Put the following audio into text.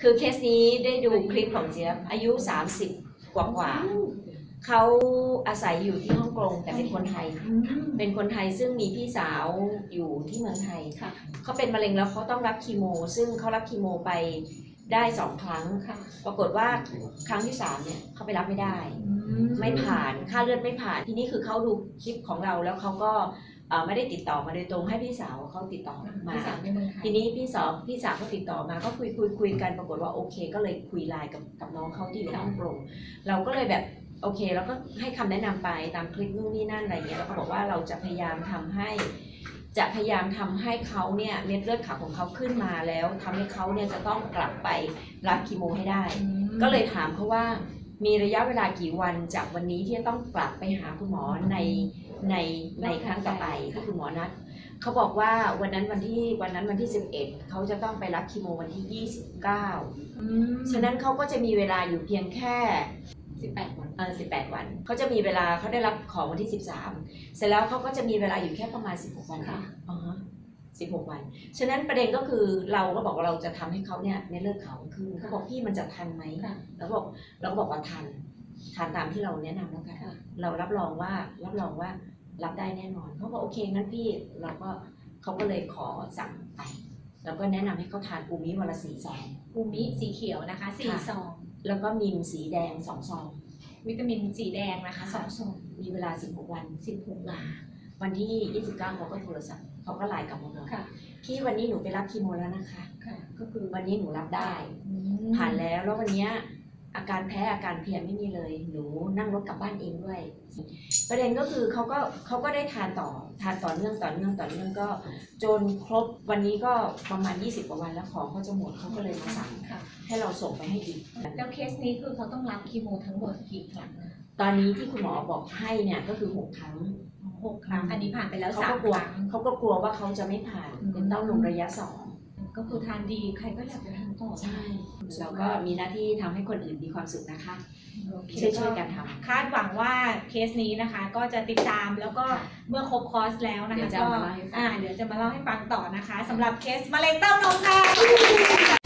คือเคสนี้ได้ดูคลิปของเจี๊ยบอายุ 30 กว่ากว่าๆเขาอาศัยอยู่ที่ฮ่องกงแต่เป็นคนไทย เป็นคนไทยซึ่งมีพี่สาวอยู่ที่เมืองไทยค่ะเขาเป็นมะเร็งแล้วเขาต้องรับคีโม ซึ่งเขารับคีโมไปได้สองครั้งค่ะปรากฏว่าครั้งที่สามเนี่ยเขาไปรับไม่ได้ ไม่ผ่านค่าเลือดไม่ผ่าน ทีนี้คือเขาดูคลิปของเราแล้วเขาก็เอ่อ ไม่ได้ติดต่อมาโดยตรงให้พี่สาวเขาติดต่อมาพี่สาวในเมืองไทยทีนี้พี่สาวพี่สาวเขาติดต่อมาก็คุยคุยคุยกันปรากฏว่าโอเค ก็เลยคุยไลน์กับกับน้องเขาที่อยู่ฮ่องกงเราก็เลยแบบโอเคเราก็ให้คำแนะนำไปตามคลิปนู่นนี่นั่นอะไรเงี้ยแล้วก็บอกว่าเราจะพยายามทำให้จะพยายามทำให้เขาเนี่ยเม็ดเลือดขาวของเขาขึ้นมาแล้วทำให้เขาเนี่ยจะต้องกลับไปรับคีโมให้ได้ ก็เลยถามเขาว่า มีระยะเวลากี่วันจากวันนี้ที่จะต้องกลับไปหาคุณหมอในในในครั้งต่อไปที่คุณหมอนัดเขาบอกว่าวันนั้นวันที่วันนั้นวันที่ 11เขาจะต้องไปรับคีโมวันที่ 29 ฉะนั้นเขาก็จะมีเวลาอยู่เพียงแค่สิบแปดวันเออ18 วันเขาจะมีเวลาเขาได้รับของวันที่ 13 เสร็จแล้วเขาก็จะมีเวลาอยู่แค่ประมาณ 16 วันค่ะอ๋อ 16 วัน ฉะนั้นประเด็นก็คือเราก็บอกว่าเราจะทำให้เขาเนี่ยเม็ดเลือดขาวขึ้นเขาบอกพี่มันจะทันไหมค่ะเราก็บอกเราก็บอกว่าทันทันตามที่เราแนะนำแล้วกันค่ะเรารับรองว่ารับรองว่ารับได้แน่นอนเขาบอกโอเคงั้นพี่เราก็เขาก็เลยขอสั่งไปแล้วก็แนะนำให้เขาทานอูมิวันละสี่ซองอูมิสีเขียวนะคะสี่ค่ะซองแล้วก็มินสีแดงสองซองวิตามินสีแดงนะคะสองซองมีเวลา16วัน16วัน วันที่ 29เขาก็โทรศัพท์เขาก็ไลน์กลับมาบอกค่ะพี่วันนี้หนูไปรับคีโมแล้วนะคะ ค่ะ ก็คือวันนี้หนูรับได้ผ่านแล้วแล้ววันเนี้ยอาการแพ้อาการเพลียไม่มีเลย หนูนั่งรถกลับบ้านเองด้วย ประเด็นก็คือเขาก็เขาก็ได้ทานต่อทานต่อเนื่องต่อเนื่องต่อเนื่องก็ จนครบวันนี้ก็ประมาณ 20กว่าวันแล้วของเขาจะหมดเขาก็เลยมาสั่งค่ะ ให้เราส่งไปให้อีก แล้วเคสนี้คือเขาต้องรับคีโมทั้งหมดกี่ครั้งนะตอนนี้ที่คุณหมอบอกให้เนี่ยก็คือ 6 ครั้ง หกครั้งอันนี้ผ่านไปแล้วเขาสามก็กลัวครั้งเขาก็กลัวว่าเขาจะไม่ผ่านอืมเป็นเต้านมระยะสองก็คือทานดีใครก็อยากจะทานต่อใช่เราก็มีหน้าที่ทำให้คนอื่นมีความสุขนะคะโอเคช่วยช่วยๆกันทำคาดหวังว่าเคสนี้นะคะ ก็จะติดตามแล้วก็ค่ะเมื่อครบคอร์สแล้วนะเดี๋คะยวจะก็มาเล่าให้ฟังอ่าเดี๋ยวจะมาเล่าให้ฟังต่อนะคะสำหรับเคสมะเร็งเต้านมค่ะ